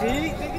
Ready?